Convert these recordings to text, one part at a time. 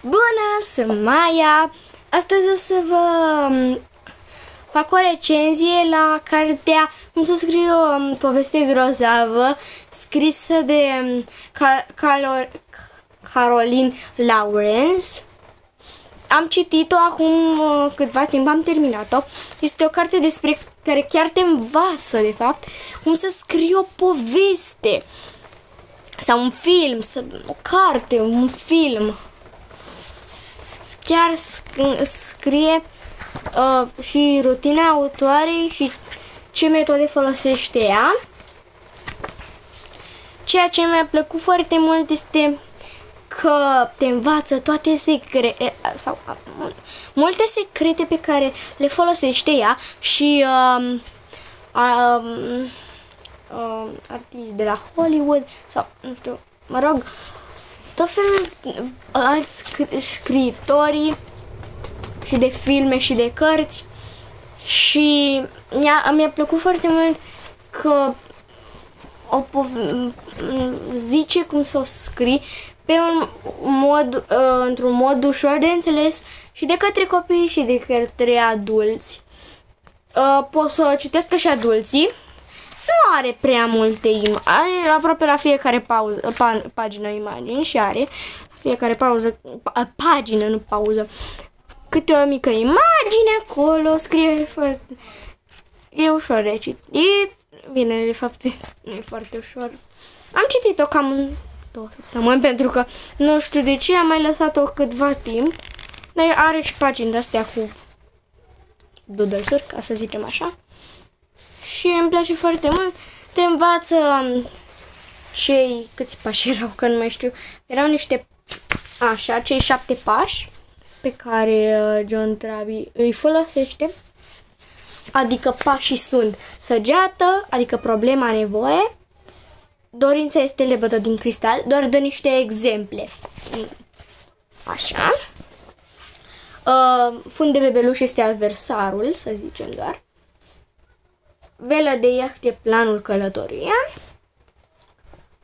Bună, sunt Maia! Astăzi o să vă um, fac o recenzie la cartea Cum să scriu o um, poveste grozavă scrisă de um, Calor Caroline Lawrence. Am citit-o acum uh, câtva timp, am terminat-o. Este o carte despre care chiar te învață, de fapt, cum să scrii o poveste sau un film, o carte, un film chiar scrie uh, și rutina autoarei și ce metode folosește ea. Ceea ce mi-a plăcut foarte mult este că te învață toate secrete sau multe secrete pe care le folosește ea și um, um, um, artiști de la Hollywood sau nu știu, mă rog, tot felul alți scriitori și de filme și de cărți și mi-a, mi-a plăcut foarte mult că o zice cum să o scrii pe un mod, uh, într-un mod ușor de înțeles și de către copii și de către adulți. Uh, pot să o citesc și adulții nu are prea multe imagini, are aproape la fiecare pauză, pa, pagină imagini și are la fiecare pauză, pa, pagină, nu pauză, câte o mică imagine acolo, scrie foarte, e ușor de citit, bine, de fapt nu e foarte ușor. Am citit-o cam în două săptămâni pentru că nu știu de ce am mai lăsat-o câtva timp, dar are și pagini de-astea cu doodles ca să zicem așa și îmi place foarte mult. Te învață um, cei, câți pași erau, că nu mai știu, erau niște, așa, cei șapte pași pe care uh, John Travi îi folosește. Adică pașii sunt săgeată, adică problema, nevoie, dorința este lebădă din cristal, doar dă niște exemple. Așa. Uh, fund de bebeluș este adversarul, să zicem doar. Vela de iaht e planul călătoria.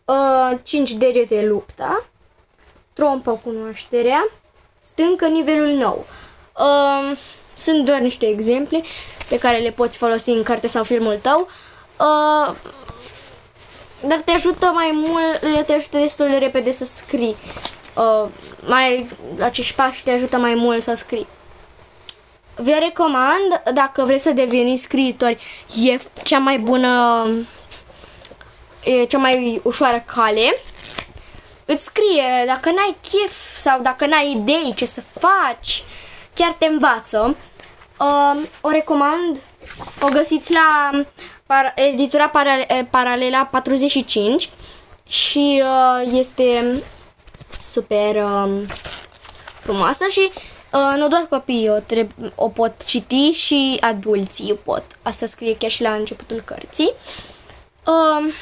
Uh, 5 degete lupta. Trompă cunoașterea. Stâncă nivelul nou. Uh, sunt doar niște exemple pe care le poți folosi în carte sau filmul tău. Uh, dar te ajută mai mult, te ajută destul de repede să scrii. Uh, mai, acești pași te ajută mai mult să scrii. Vă recomand, dacă vreți să deveniți scriitori, e cea mai bună, e cea mai ușoară cale. Îți scrie, dacă n-ai chef sau dacă n-ai idei ce să faci, chiar te învață. Uh, o recomand, o găsiți la par editura parale Paralela 45 și uh, este super uh, frumoasă și Uh, nu doar copiii o, treb- o pot citi și adulții o pot. Asta scrie chiar și la începutul cărții. Uh,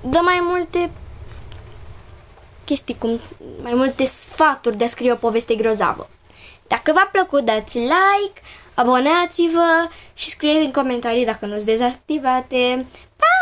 dă mai multe chestii, cum mai multe sfaturi de a scrie o poveste grozavă. Dacă v-a plăcut, dați like, abonați-vă și scrieți în comentarii dacă nu sunt dezactivate. Pa!